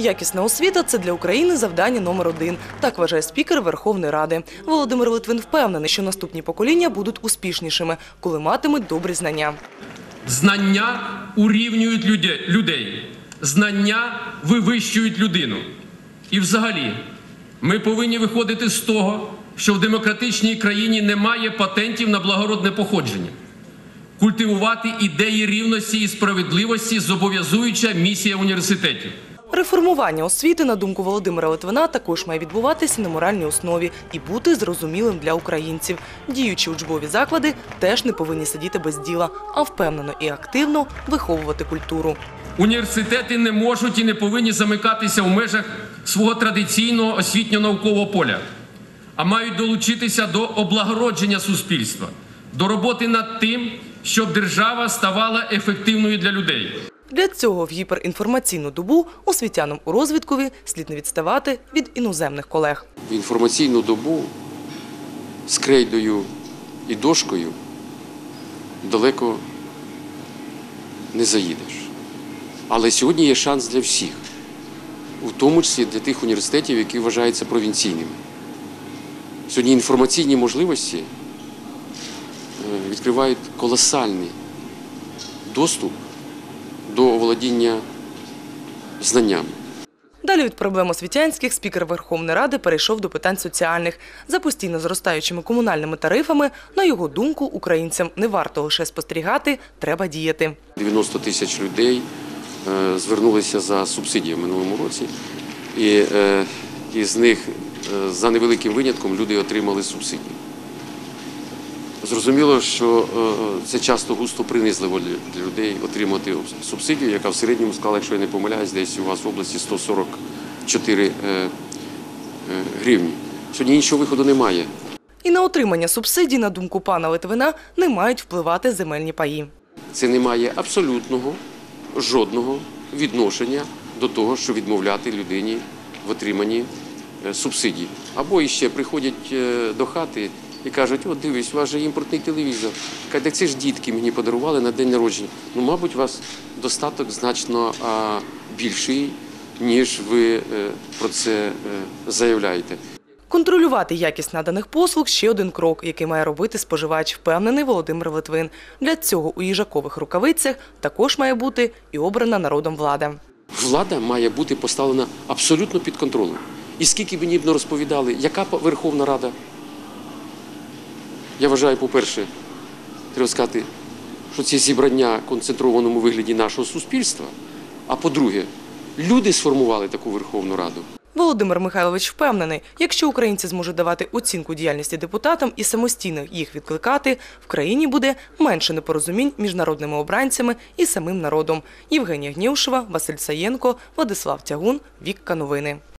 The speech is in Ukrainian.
Якісна освіта це для України завдання номер один. Так вважає спікер Верховної Ради. Володимир Литвин впевнений, що наступні покоління будуть успішнішими, коли матимуть добрі знання. Знання урівнюють людей, знання вивищують людину. І взагалі, ми повинні виходити з того, що в демократичній країні немає патентів на благородне походження. Культивувати ідеї рівності і справедливості зобов'язуюча місія університетів. Реформування освіти, на думку Володимира Литвина, також має відбуватися на моральній основі і бути зрозумілим для українців. Діючі учбові заклади теж не повинні сидіти без діла, а впевнено і активно виховувати культуру. Університети не можуть і не повинні замикатися в межах свого традиційного освітньо-наукового поля, а мають долучитися до облагородження суспільства, до роботи над тим, щоб держава ставала ефективною для людей. Для цього в гіперінформаційну добу освітянам у розвідкові слід не відставати від іноземних колег. в інформаційну добу з крейдою і дошкою далеко не заїдеш. Але сьогодні є шанс для всіх, у тому числі для тих університетів, які вважаються провінційними. Сьогодні інформаційні можливості е, відкривають колосальний доступ до оволодіння знаннями. Далі від проблем освітянських спікер Верховної Ради перейшов до питань соціальних. За постійно зростаючими комунальними тарифами, на його думку, українцям не варто лише спостерігати, треба діяти. 90 тисяч людей е, звернулися за субсидіями в минулому році, і е, із них е, за невеликим винятком люди отримали субсидії. Зрозуміло, що е, це часто густо принизливо для людей отримати субсидію, яка в середньому склала, якщо я не помиляюсь, десь у вас в області 144 е, е, гривні. Сьогодні іншого виходу немає. І на отримання субсидій, на думку пана Литвина, не мають впливати земельні паї. Це не має абсолютного жодного відношення до того, що відмовляти людині в отриманні субсидій. Або іще приходять до хати і кажуть, от дивись, у вас же імпортний телевізор. Кажуть, так це ж дітки мені подарували на день народження. Ну, мабуть, у вас достаток значно а, більший, ніж ви е, про це е, заявляєте. Контролювати якість наданих послуг – ще один крок, який має робити споживач, впевнений Володимир Литвин. Для цього у їжакових рукавицях також має бути і обрана народом влада. Влада має бути поставлена абсолютно під контролем. І скільки мені б не розповідали, яка Верховна Рада? Я вважаю, по-перше, треба сказати, що це зібрання в концентрованому вигляді нашого суспільства. А по-друге, люди сформували таку Верховну Раду. Володимир Михайлович впевнений, якщо українці зможуть давати оцінку діяльності депутатам і самостійно їх відкликати, в країні буде менше непорозумінь між народними обранцями і самим народом. Євгенія Гнєвшева, Василь Саєнко, Владислав Тягун, Вікка Новини.